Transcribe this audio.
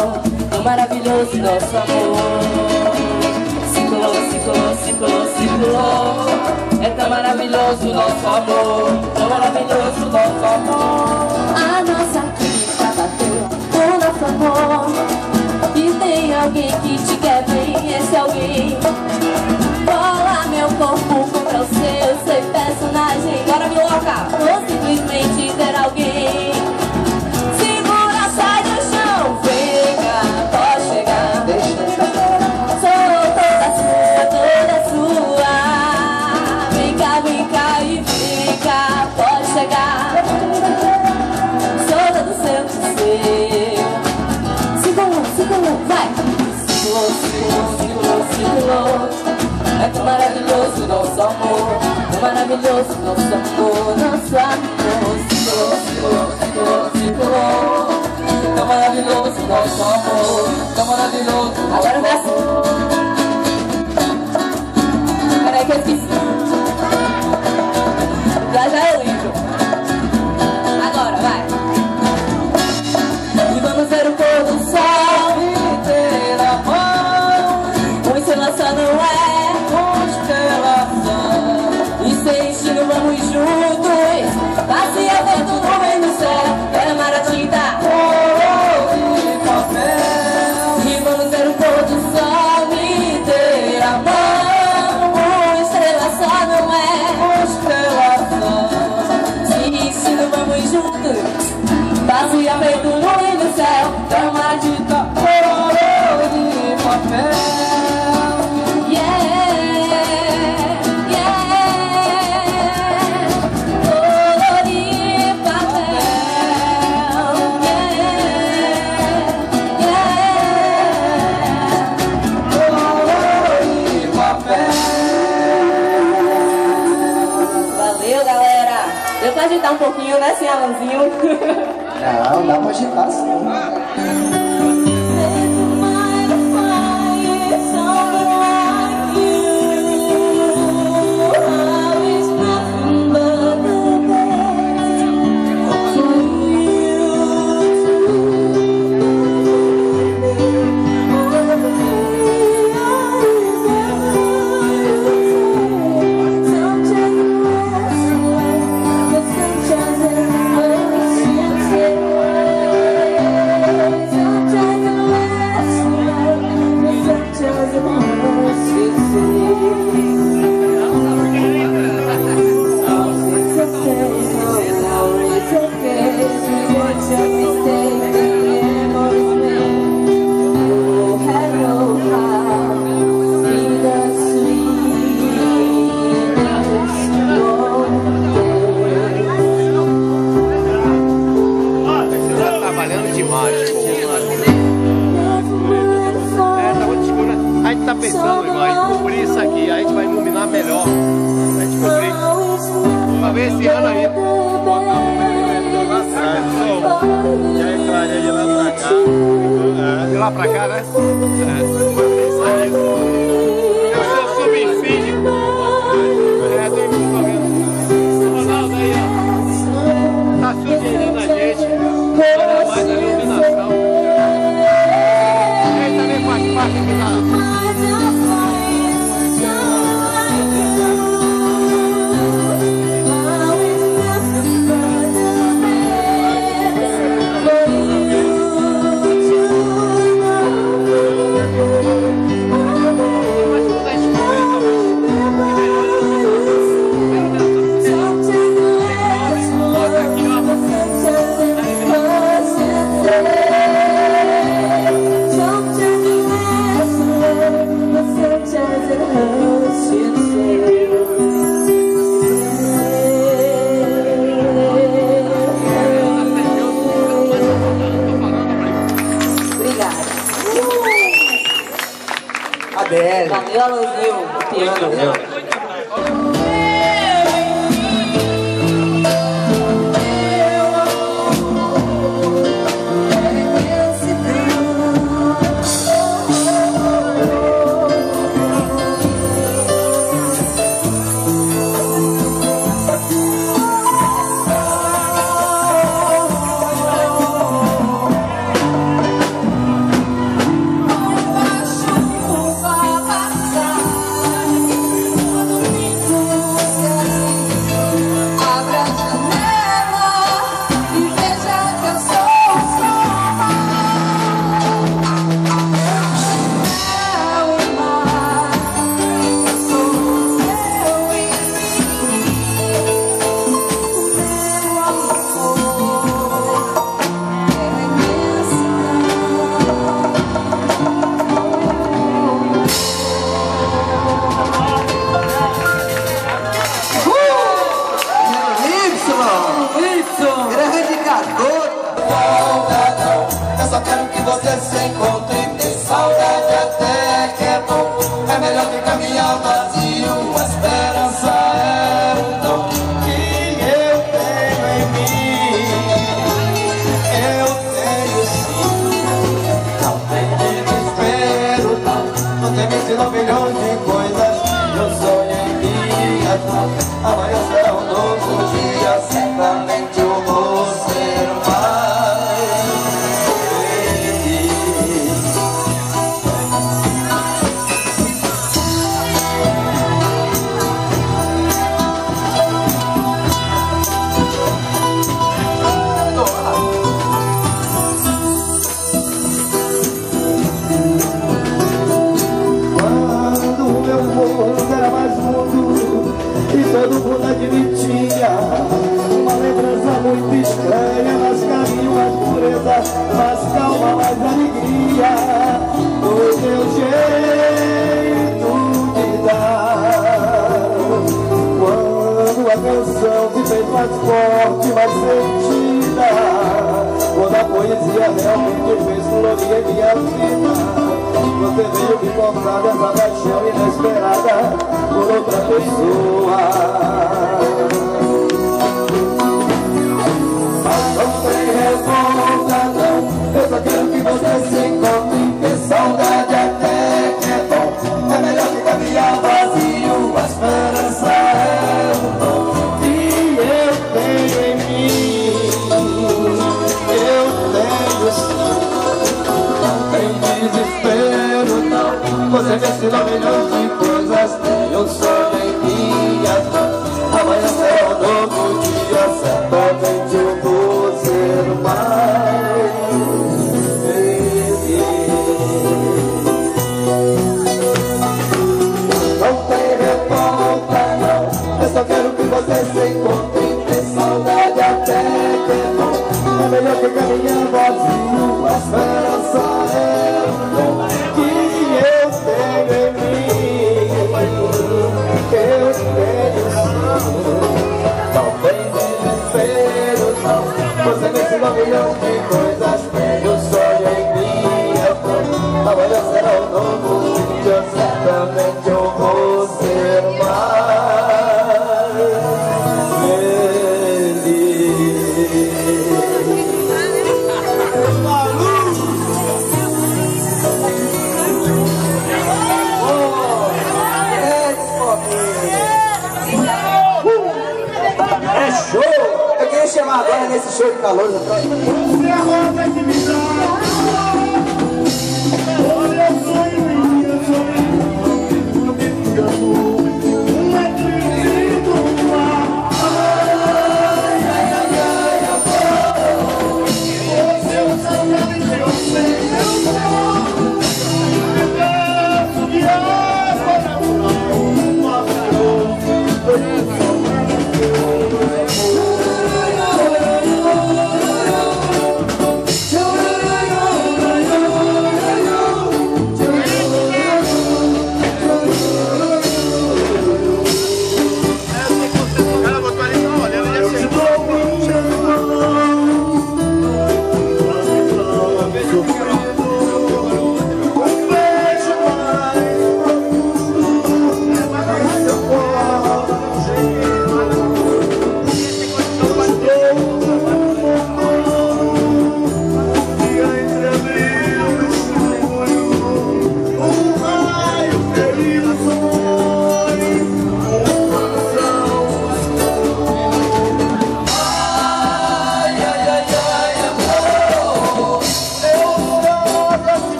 sol, o maravilhoso nosso amor. Ciclo, ciclo, ciclo, ciclo, é tão maravilhoso nosso amor, tão maravilhoso nosso amor. A nossa química bateu, o nosso amor, e tem alguém que te quer bem, esse alguém. Cola meu corpo contra o seu, seu personagem, agora me louca, É tão maravilhoso nosso amor Tão maravilhoso nosso amor Nosso amor nosso amor, circulou, circulou Tão maravilhoso nosso amor Tão maravilhoso Agora desce estamos juntos. Passeia dentro do reino do céu, é era amar a tinta. Oh, e vamos ver um pôr do sol me ter a mão. Estrela só não é estrela só. Sim, não vamos juntos. Passeia dentro do reino do céu, quero amar Deu pra agitar um pouquinho, né, senhorzinho? Não, dá pra agitar sim. pra cá, né? Grande garoto. Não, não, não. Eu só quero que você se encontre. canção que fez mais forte, mais sentida. Quando a poesia realmente fez florir em minha vida. Você veio me contar dessa paixão inesperada Por outra pessoa. Mas não tem revolta não. Eu só quero que você se encontre. Você nesse gavião de coisas agora nesse show de calor. Já tá- tô...